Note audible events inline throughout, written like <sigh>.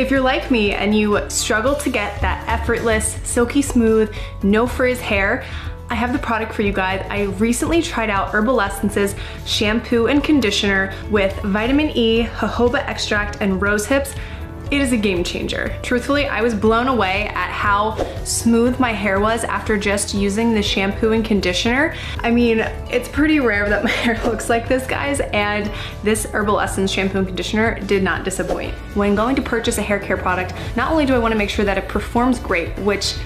If you're like me and you struggle to get that effortless, silky smooth, no frizz hair, I have the product for you guys. I recently tried out Herbal Essences shampoo and conditioner with vitamin E, jojoba extract, and rose hips. It is a game changer. Truthfully, I was blown away at how smooth my hair was after just using the shampoo and conditioner. I mean, it's pretty rare that <laughs> my hair looks like this, guys, and this Herbal Essence shampoo and conditioner did not disappoint. When going to purchase a hair care product, not only do I wanna make sure that it performs great, which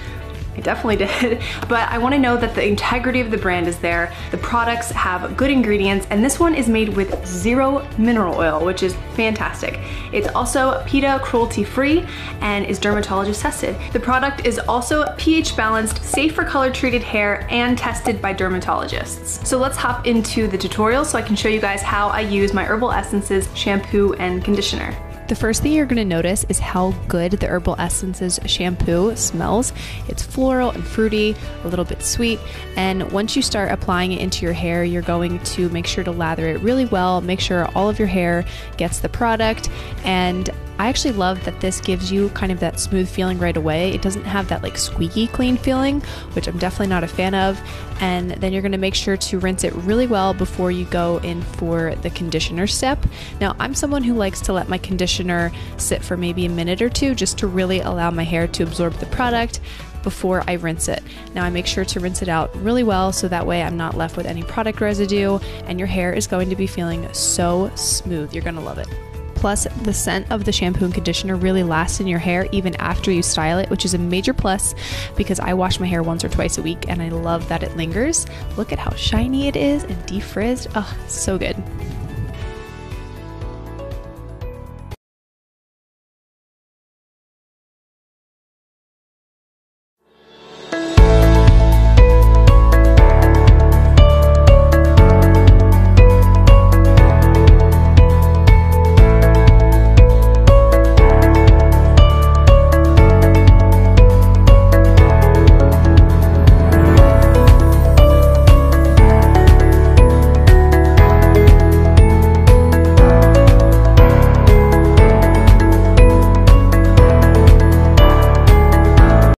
I definitely did, <laughs> but I wanna know that the integrity of the brand is there, the products have good ingredients, and this one is made with zero mineral oil, which is fantastic. It's also PETA cruelty free and is dermatologist tested. The product is also pH balanced, safe for color treated hair, and tested by dermatologists. So let's hop into the tutorial so I can show you guys how I use my Herbal Essences shampoo and conditioner. The first thing you're going to notice is how good the Herbal Essences shampoo smells. It's floral and fruity, a little bit sweet, and once you start applying it into your hair, you're going to make sure to lather it really well, make sure all of your hair gets the product, and I actually love that this gives you kind of that smooth feeling right away. It doesn't have that like squeaky clean feeling, which I'm definitely not a fan of. And then you're gonna make sure to rinse it really well before you go in for the conditioner step. Now, I'm someone who likes to let my conditioner sit for maybe a minute or two just to really allow my hair to absorb the product before I rinse it. Now I make sure to rinse it out really well so that way I'm not left with any product residue and your hair is going to be feeling so smooth. You're gonna love it. Plus, the scent of the shampoo and conditioner really lasts in your hair even after you style it, which is a major plus because I wash my hair once or twice a week and I love that it lingers. Look at how shiny it is and defrizzed. Oh, so good.